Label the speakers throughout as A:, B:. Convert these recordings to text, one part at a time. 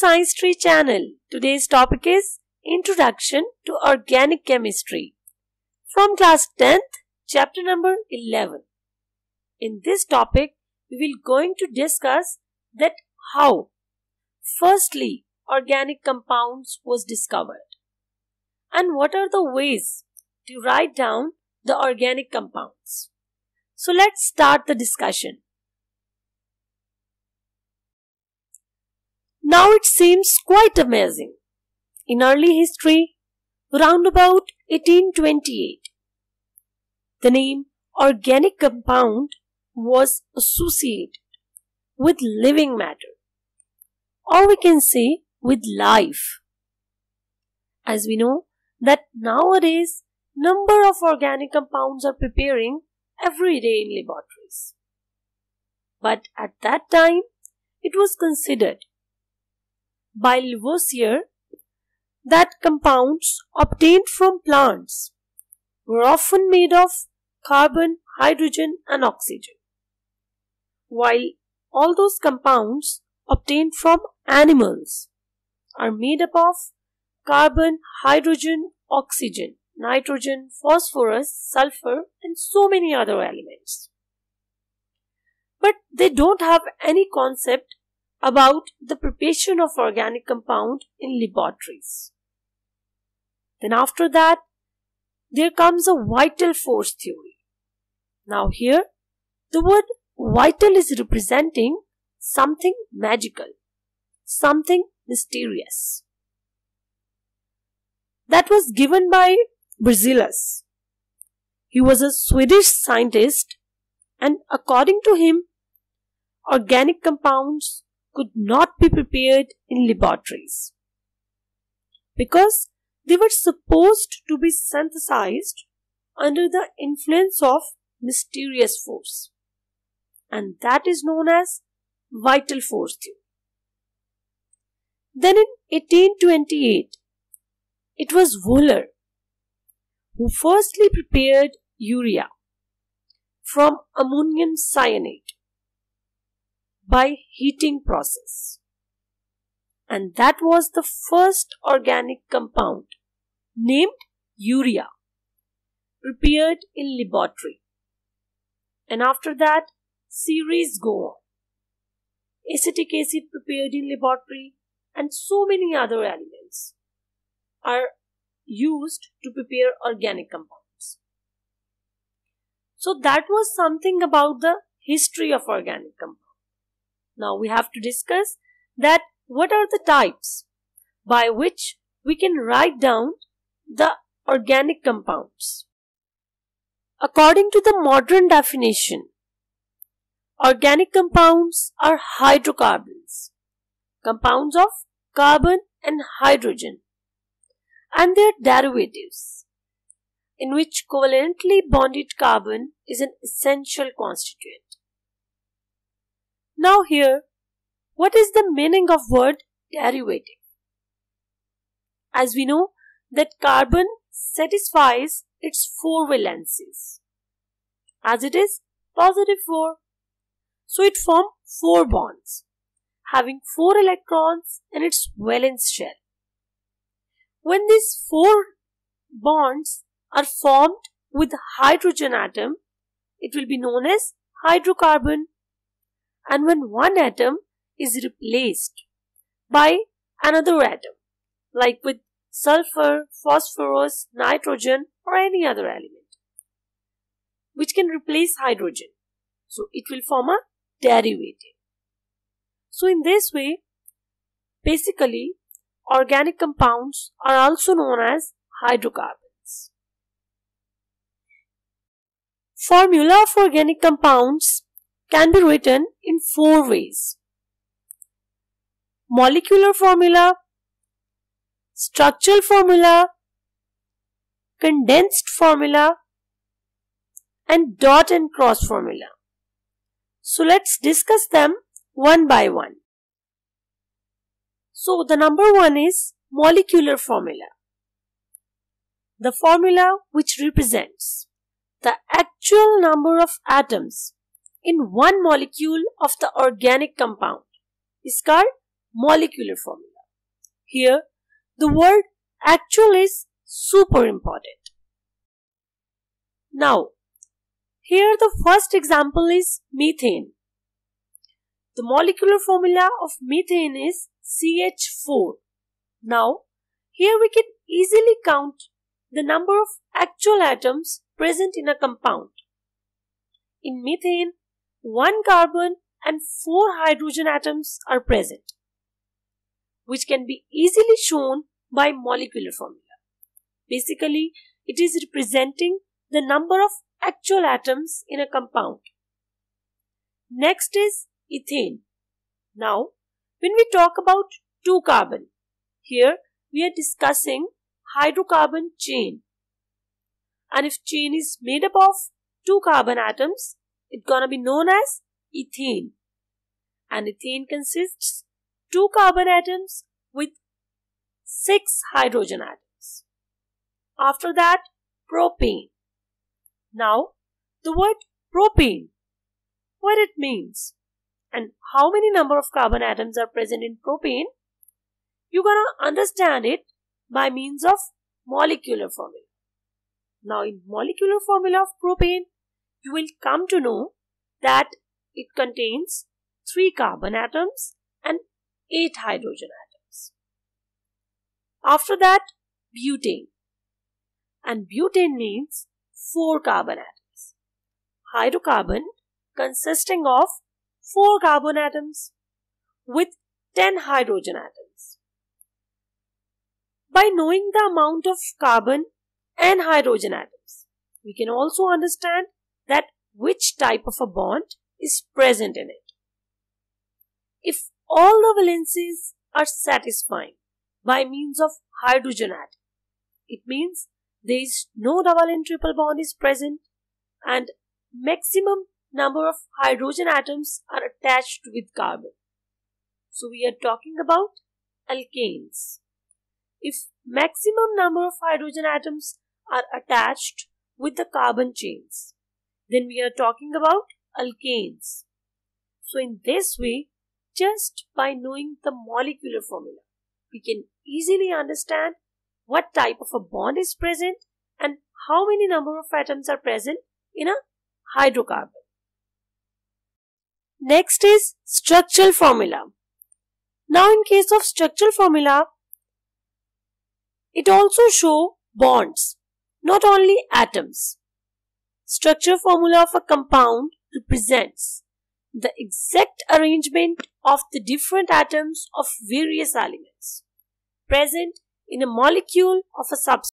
A: Science Tree channel. Today's topic is Introduction to Organic Chemistry from class 10th, chapter number 11. In this topic, we will going to discuss that how firstly organic compounds was discovered and what are the ways to write down the organic compounds. So let's start the discussion. Now it seems quite amazing. In early history, round about 1828, the name organic compound was associated with living matter, or we can say with life. As we know that nowadays number of organic compounds are preparing every day in laboratories. But at that time, it was considered by Lavoisier that compounds obtained from plants were often made of carbon, hydrogen and oxygen, while all those compounds obtained from animals are made up of carbon, hydrogen, oxygen, nitrogen, phosphorus, sulfur and so many other elements. But they don't have any concept about the preparation of organic compound in laboratories. Then after that, there comes a vital force theory. Now here, the word vital is representing something magical, something mysterious. That was given by Berzelius. He was a Swedish scientist and according to him, organic compounds could not be prepared in laboratories. Because they were supposed to be synthesized under the influence of mysterious force. And that is known as vital force theory. Then in 1828, it was Wöhler who firstly prepared urea from ammonium cyanate by heating process. And that was the first organic compound named urea prepared in laboratory. And after that, series go on. Acetic acid prepared in laboratory and so many other elements are used to prepare organic compounds. So that was something about the history of organic compounds. Now we have to discuss that what are the types by which we can write down the organic compounds. According to the modern definition, organic compounds are hydrocarbons, compounds of carbon and hydrogen and their derivatives, in which covalently bonded carbon is an essential constituent. Now here, what is the meaning of word derivative? As we know that carbon satisfies its four valencies. As it is positive 4. So it forms four bonds having four electrons in its valence shell. When these four bonds are formed with hydrogen atom, it will be known as hydrocarbon and when one atom is replaced by another atom like with sulfur, phosphorus, nitrogen or any other element which can replace hydrogen. So it will form a derivative. So in this way basically organic compounds are also known as hydrocarbons. Formula of organic compounds can be written in four ways. Molecular formula, structural formula, condensed formula and dot and cross formula. So let's discuss them one by one. So the number one is molecular formula. The formula which represents the actual number of atoms in one molecule of the organic compound is called molecular formula. Here, the word actual is super important. Now, here the first example is methane. The molecular formula of methane is CH4. Now, here we can easily count the number of actual atoms present in a compound. In methane, one carbon and four hydrogen atoms are present, which can be easily shown by molecular formula. Basically, it is representing the number of actual atoms in a compound. Next is ethane. Now, when we talk about 2 carbon, here we are discussing hydrocarbon chain. And if chain is made up of 2 carbon atoms, it's gonna be known as ethane. And ethane consists 2 carbon atoms with 6 hydrogen atoms. After that, propane. Now, the word propane, what it means and how many number of carbon atoms are present in propane, you're gonna understand it by means of molecular formula. Now, in molecular formula of propane, you will come to know that it contains 3 carbon atoms and 8 hydrogen atoms. After that, butane. And butane means 4 carbon atoms. Hydrocarbon consisting of 4 carbon atoms with 10 hydrogen atoms. By knowing the amount of carbon and hydrogen atoms, we can also understand that which type of a bond is present in it. If all the valencies are satisfying by means of hydrogen atom, it means there is no double and triple bond is present and maximum number of hydrogen atoms are attached with carbon. So we are talking about alkanes. If maximum number of hydrogen atoms are attached with the carbon chains, then we are talking about alkanes. So in this way, just by knowing the molecular formula, we can easily understand what type of a bond is present and how many number of atoms are present in a hydrocarbon. Next is structural formula. Now in case of structural formula, it also show bonds, not only atoms. Structure formula of a compound represents the exact arrangement of the different atoms of various elements present in a molecule of a substance.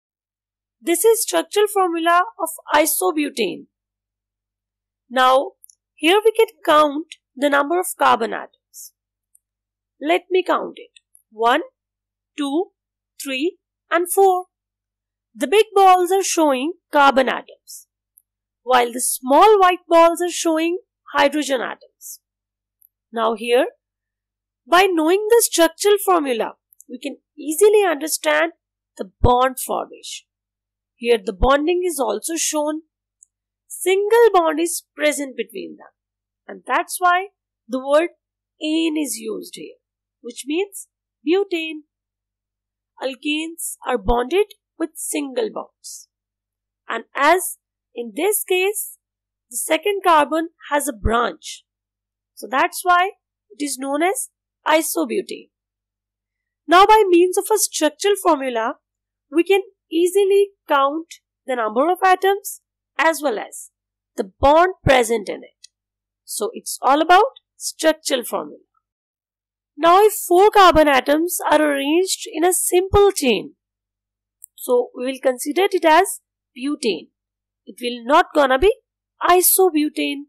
A: This is structural formula of isobutane. Now, here we can count the number of carbon atoms. Let me count it. 1, 2, 3 and 4. The big balls are showing carbon atoms, while the small white balls are showing hydrogen atoms. Now here, by knowing the structural formula, we can easily understand the bond formation. Here the bonding is also shown. Single bond is present between them. And that's why the word ane is used here, which means butane. Alkanes are bonded with single bonds. And as in this case, the second carbon has a branch. So that's why it is known as isobutane. Now by means of a structural formula, we can easily count the number of atoms as well as the bond present in it. So it's all about structural formula. Now if four carbon atoms are arranged in a simple chain, so we will consider it as butane. It will not gonna be isobutane.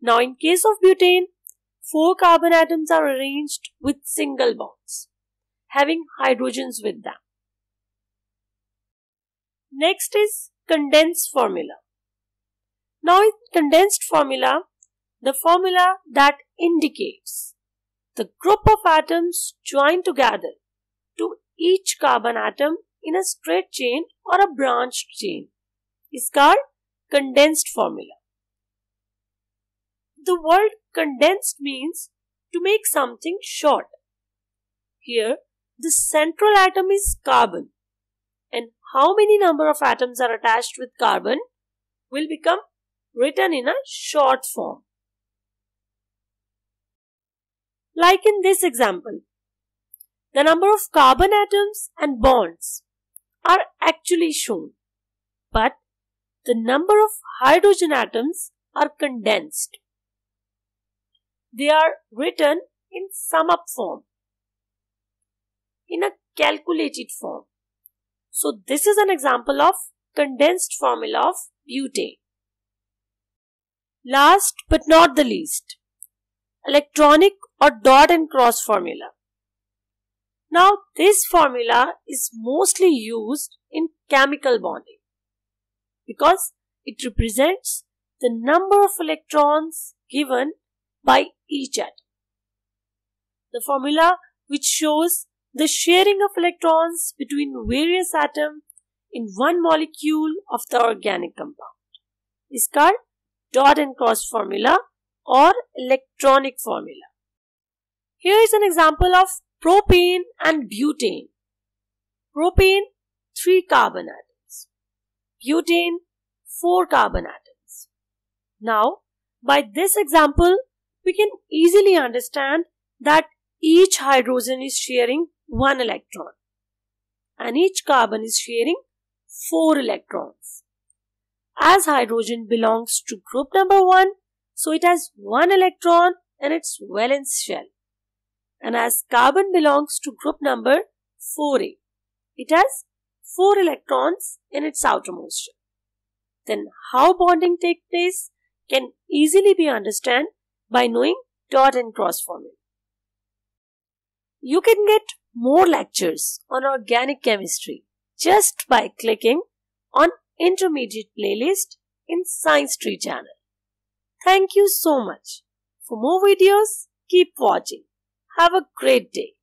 A: Now in case of butane, four carbon atoms are arranged with single bonds, having hydrogens with them. Next is condensed formula. Now in condensed formula, the formula that indicates the group of atoms joined together to each carbon atom in a straight chain or a branched chain is called condensed formula. The word condensed means to make something short Here, the central atom is carbon. And how many number of atoms are attached with carbon will become written in a short form. Like in this example, the number of carbon atoms and bonds are actually shown, but the number of hydrogen atoms are condensed. They are written in sum up form, in a calculated form. So this is an example of condensed formula of butane. Last but not the least, electronic or dot and cross formula. Now this formula is mostly used in chemical bonding because it represents the number of electrons given by each atom. The formula which shows the sharing of electrons between various atoms in one molecule of the organic compound is called dot and cross formula or electronic formula. Here is an example of propane and butane. Propane 3 carbon atoms. Butane 4 carbon atoms. Now, by this example, we can easily understand that each hydrogen is sharing 1 electron and each carbon is sharing 4 electrons. As hydrogen belongs to group number 1, so it has 1 electron in its valence shell. And as carbon belongs to group number 4a, it has 4 electrons in its outermost shell. Then how bonding takes place can easily be understood by knowing dot and cross formula. You can get more lectures on organic chemistry just by clicking on intermediate playlist in Science Tree channel. Thank you so much. For more videos, keep watching. Have a great day.